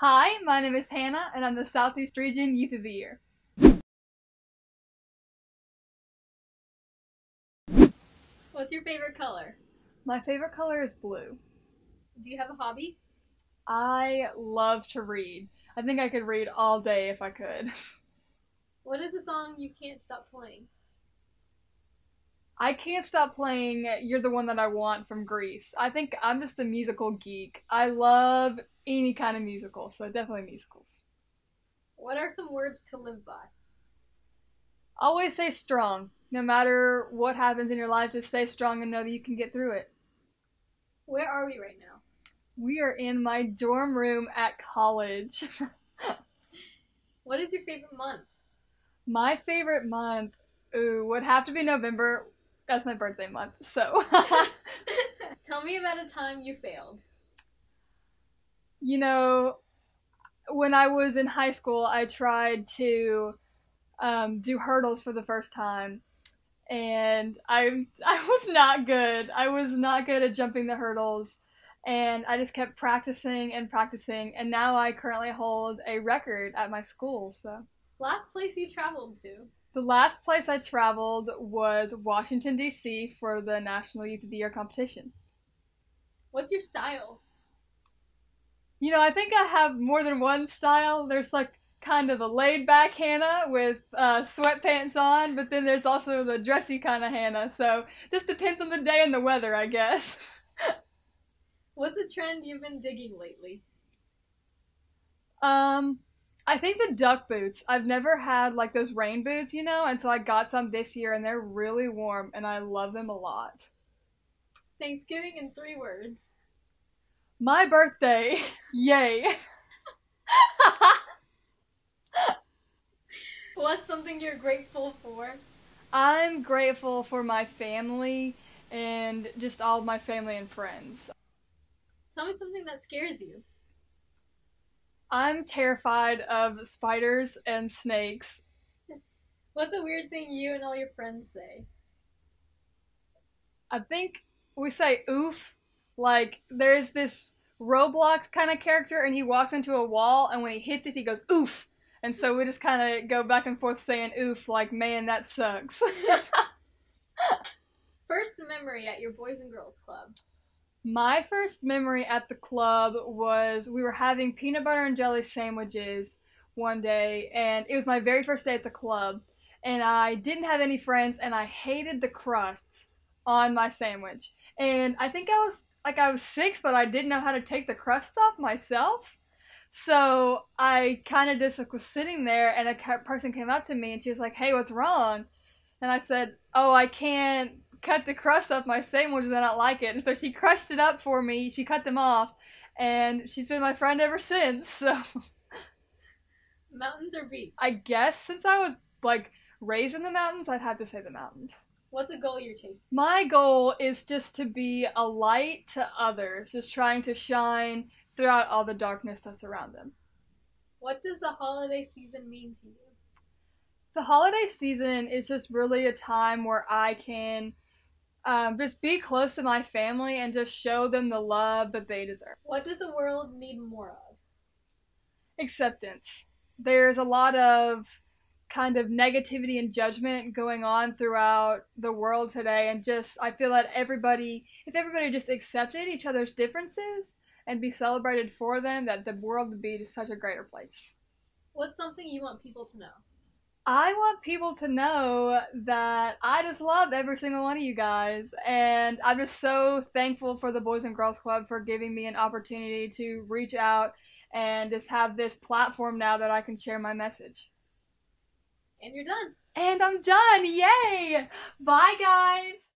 Hi, my name is Hannah, and I'm the Southeast Region Youth of the Year. What's your favorite color? My favorite color is blue. Do you have a hobby? I love to read. I think I could read all day if I could. What is the song you can't stop playing? I can't stop playing You're the One That I Want from Grease. I think I'm just a musical geek. I love any kind of musical, so definitely musicals. What are some words to live by? Always stay strong. No matter what happens in your life, just stay strong and know that you can get through it. Where are we right now? We are in my dorm room at college. What is your favorite month? my favorite month ooh, would have to be November. That's my birthday month, so. Tell me about a time you failed. you know, when I was in high school, I tried to um, do hurdles for the first time, and I I was not good. I was not good at jumping the hurdles, and I just kept practicing and practicing, and now I currently hold a record at my school. So Last place you traveled to? The last place I traveled was Washington D.C. for the National Youth of the Year competition. What's your style? You know, I think I have more than one style. There's like kind of a laid back Hannah with uh, sweatpants on, but then there's also the dressy kind of Hannah. So this depends on the day and the weather, I guess. What's a trend you've been digging lately? Um, I think the duck boots. I've never had like those rain boots, you know, and so I got some this year, and they're really warm, and I love them a lot. Thanksgiving in three words. My birthday, yay! What's something you're grateful for? I'm grateful for my family and just all my family and friends. Tell me something that scares you. I'm terrified of spiders and snakes. What's a weird thing you and all your friends say? I think we say oof. Like, there's this Roblox kind of character, and he walks into a wall, and when he hits it, he goes oof. And so we just kind of go back and forth saying oof, like, man, that sucks. First memory at your Boys and Girls Club. My first memory at the club was we were having peanut butter and jelly sandwiches one day, and it was my very first day at the club. And I didn't have any friends, and I hated the crusts on my sandwich. And I think I was like I was six, but I didn't know how to take the crust off myself. So I kind of just was sitting there, and a person came up to me, and she was like, "Hey, what's wrong?" And I said, "Oh, I can't cut the crust off my sandwiches. I don't like it." And so she crushed it up for me. She cut them off, and she's been my friend ever since. So Mountains or beach? I guess since I was like raised in the mountains, I'd have to say the mountains. What's a goal you're chasing? My goal is just to be a light to others, just trying to shine throughout all the darkness that's around them. What does the holiday season mean to you? The holiday season is just really a time where I can um, just be close to my family and just show them the love that they deserve. What does the world need more of? Acceptance. There's a lot of kind of negativity and judgment going on throughout the world today and just I feel that everybody if everybody just accepted each other's differences and be celebrated for them that the world would be such a greater place. What's something you want people to know? I want people to know that I just love every single one of you guys, and I'm just so thankful for the Boys and Girls Club for giving me an opportunity to reach out and just have this platform now that I can share my message. And you're done. And I'm done! Yay! Bye, guys!